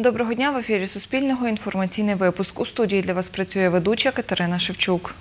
Доброго дня в ефірі Суспільного інформаційний випуск. У студії для вас працює ведуча Катерина Шевчук.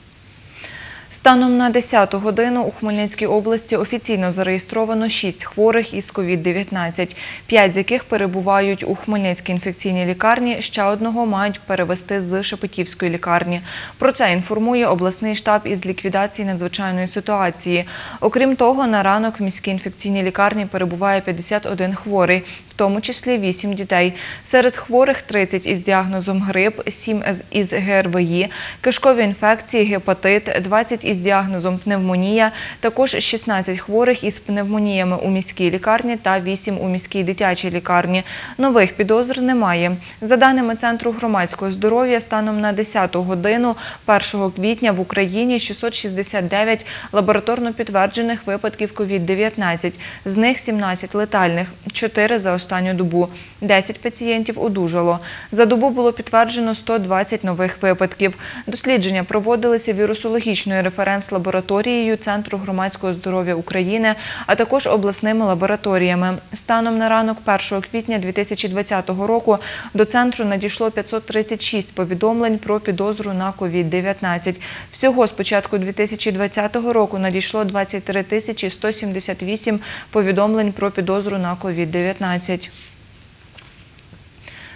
Станом на 10 годину у Хмельницькій області офіційно зареєстровано 6 хворих із COVID-19, 5 з яких перебувають у Хмельницькій інфекційній лікарні, ще одного мають перевести з Шепетівської лікарні. Про це інформує обласний штаб із ліквідації надзвичайної ситуації. Окрім того, на ранок в міській інфекційній лікарні перебуває 51 хворий, тому числі 8 дітей. Серед хворих 30 із діагнозом грип, 7 із ГРВІ, кишкові інфекції, гепатит, 20 із діагнозом пневмонія, також 16 хворих із пневмоніями у міській лікарні та 8 у міській дитячій лікарні. Нових підозр немає. За даними Центру громадського здоров'я, станом на 10 годину 1 квітня в Україні 669 лабораторно підтверджених випадків COVID-19. З них 17 летальних, 4 за останню добу. 10 пацієнтів одужало. За добу було підтверджено 120 нових випадків. Дослідження проводилися вірусологічною референс-лабораторією Центру громадського здоров'я України, а також обласними лабораторіями. Станом на ранок 1 квітня 2020 року до центру надійшло 536 повідомлень про підозру на COVID-19. Всього з початку 2020 року надійшло 23 тисячі 178 повідомлень про підозру на COVID-19 відповідь.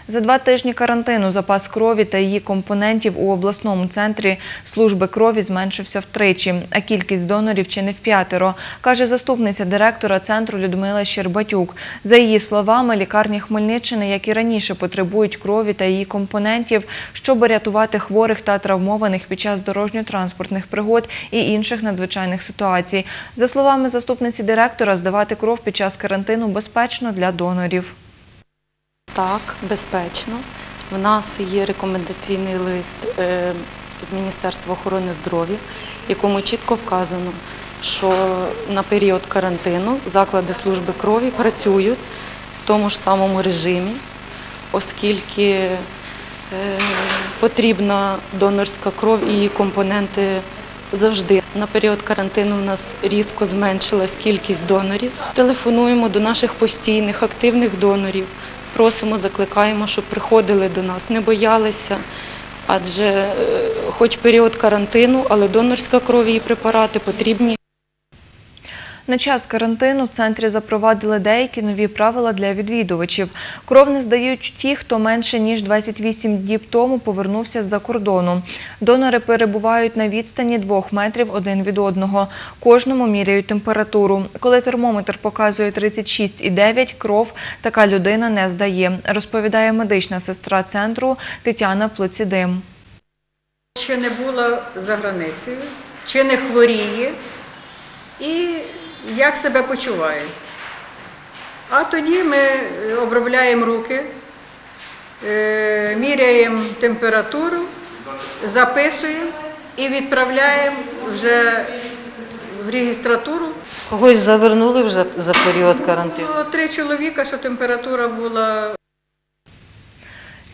За два тижні карантину запас крові та її компонентів у обласному центрі служби крові зменшився втричі, а кількість донорів чи не в п'ятеро, каже заступниця директора центру Людмила Щербатюк. За її словами, лікарні Хмельниччини, як і раніше, потребують крові та її компонентів, щоб рятувати хворих та травмованих під час дорожньо-транспортних пригод і інших надзвичайних ситуацій. За словами заступниці директора, здавати кров під час карантину безпечно для донорів. Так, безпечно. В нас є рекомендаційний лист е, з Міністерства охорони здоров'я, якому чітко вказано, що на період карантину заклади служби крові працюють в тому ж самому режимі, оскільки е, потрібна донорська кров і її компоненти завжди. На період карантину в нас різко зменшилась кількість донорів. Телефонуємо до наших постійних активних донорів. Просимо, закликаємо, щоб приходили до нас, не боялися, адже е, хоч період карантину, але донорська кров і препарати потрібні. На час карантину в центрі запровадили деякі нові правила для відвідувачів. Кров не здають ті, хто менше ніж 28 діб тому повернувся з-за кордону. Донори перебувають на відстані двох метрів один від одного. Кожному міряють температуру. Коли термометр показує 36,9, кров така людина не здає, розповідає медична сестра центру Тетяна Плоцідим. Чи не була за границею, чи не хворіє і як себе почуває. А тоді ми е, обробляємо руки, е, міряємо температуру, записуємо і відправляємо вже в регістратуру. Когось завернули вже за період карантину. Ну, Три чоловіка, що температура була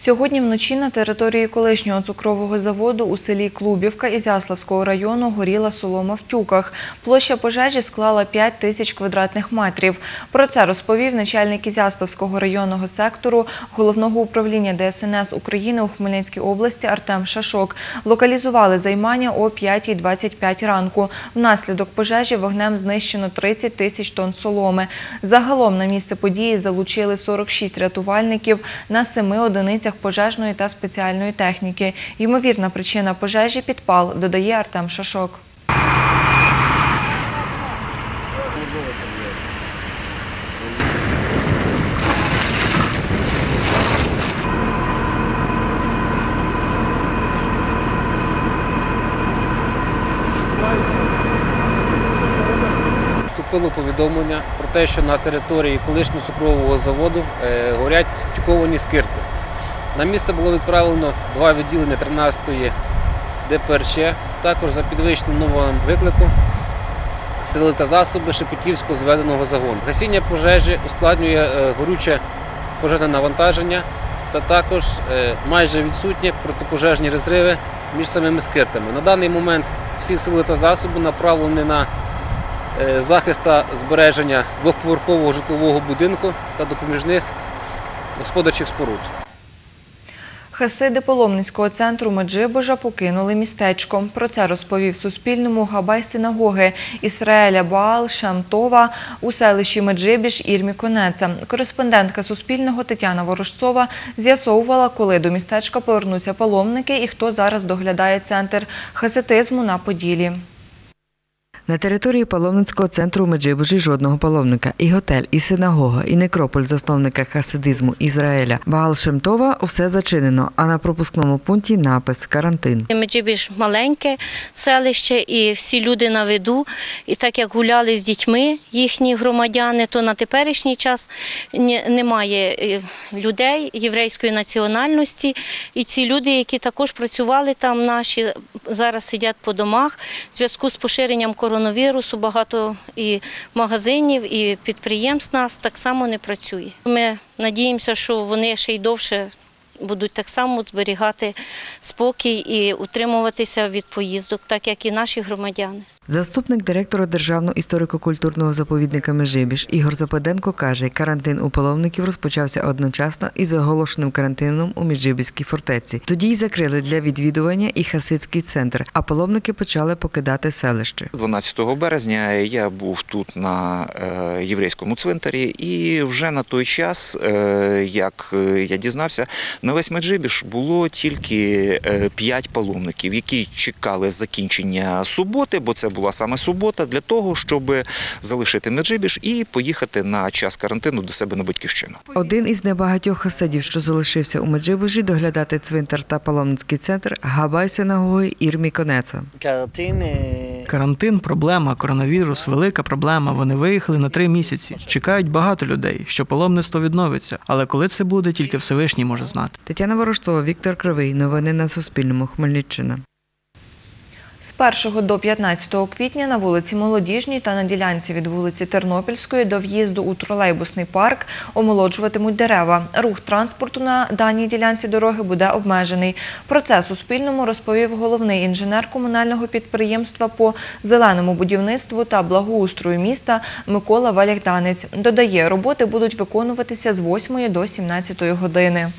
Сьогодні вночі на території колишнього цукрового заводу у селі Клубівка Ізяславського району горіла солома в тюках. Площа пожежі склала 5 тисяч квадратних метрів. Про це розповів начальник Ізяславського районного сектору Головного управління ДСНС України у Хмельницькій області Артем Шашок. Локалізували займання о 5.25 ранку. Внаслідок пожежі вогнем знищено 30 тисяч тонн соломи. Загалом на місце події залучили 46 рятувальників на семи одиницях пожежної та спеціальної техніки. Ймовірна причина пожежі – підпал, додає Артем Шашок. Вступило повідомлення про те, що на території колишнього цукрового заводу е, горять тюковані скирти. На місце було відправлено два відділення 13-ї ДПРЧ, також за підвищеним номером виклику сили та засоби Шепетівського зведеного загону. Гасіння пожежі ускладнює е, горюче пожежне навантаження та також е, майже відсутні протипожежні розриви між самими скиртами. На даний момент всі сили та засоби направлені на е, захист та збереження двохповерхового житлового будинку та допоміжних господарчих споруд. Хасиди паломницького центру Меджибожа покинули містечко. Про це розповів Суспільному габай синагоги Ісраеля Баал Шамтова у селищі Меджибіж Ірмі Конеца. Кореспондентка Суспільного Тетяна Ворожцова з'ясовувала, коли до містечка повернуться паломники і хто зараз доглядає центр хасидизму на Поділі. На території паломницького центру у Меджибожі жодного паломника. І готель, і синагога, і некрополь засновника хасидизму Ізраїля Баал Шемтова усе зачинено, а на пропускному пункті напис «Карантин». Меджибіж маленьке селище, і всі люди на виду. І так як гуляли з дітьми їхні громадяни, то на теперішній час немає е, людей єврейської національності. І ці люди, які також працювали там, наші зараз сидять по домах. В зв'язку з поширенням коронавірусу багато і магазинів, і підприємств нас так само не працює. Ми надіємося, що вони ще й довше будуть так само зберігати спокій і утримуватися від поїздок, так як і наші громадяни. Заступник директора Державного історико-культурного заповідника Межибіж Ігор Западенко каже, карантин у паломників розпочався одночасно із оголошеним карантином у Меджибіжській фортеці. Тоді й закрили для відвідування і хасидський центр, а паломники почали покидати селище. 12 березня я був тут на е, єврейському цвинтарі, і вже на той час, е, як е, я дізнався, на весь Меджибіж було тільки 5 паломників, які чекали закінчення суботи, бо це була саме субота, для того, щоб залишити Меджибіж і поїхати на час карантину до себе на батьківщину. Один із небагатьох хасидів, що залишився у Меджибожі, доглядати цвинтар та паломницький центр Габай синагоги Ірмі Конеца. Карантин проблема, коронавірус велика проблема. Вони виїхали на три місяці. Чекають багато людей, що паломництво відновиться. Але коли це буде, тільки Всевишній може знати. Тетяна Ворожцова, Віктор Кривий. Новини на Суспільному. Хмельниччина. З 1 до 15 квітня на вулиці Молодіжній та на ділянці від вулиці Тернопільської до в'їзду у тролейбусний парк омолоджуватимуть дерева. Рух транспорту на даній ділянці дороги буде обмежений. Про це Суспільному розповів головний інженер комунального підприємства по зеленому будівництву та благоустрою міста Микола Валягданець. Додає, роботи будуть виконуватися з 8 до 17 години.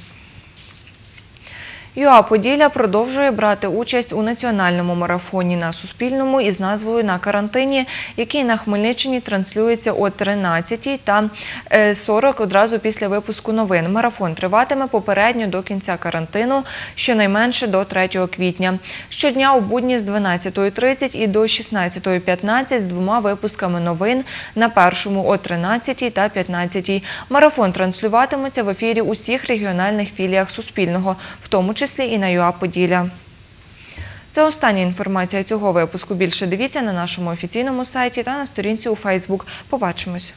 ЮА Поділля продовжує брати участь у національному марафоні на Суспільному із назвою «На карантині», який на Хмельниччині транслюється о 13 та е, 40 одразу після випуску новин. Марафон триватиме попередньо до кінця карантину, щонайменше до 3 квітня. Щодня у будні з 12.30 і до 16.15 з двома випусками новин на першому о 13 та 15. Марафон транслюватиметься в ефірі усіх регіональних філіях Суспільного, в тому числі і на ЮА Поділля. Це остання інформація цього випуску. Більше дивіться на нашому офіційному сайті та на сторінці у Фейсбук. Побачимось.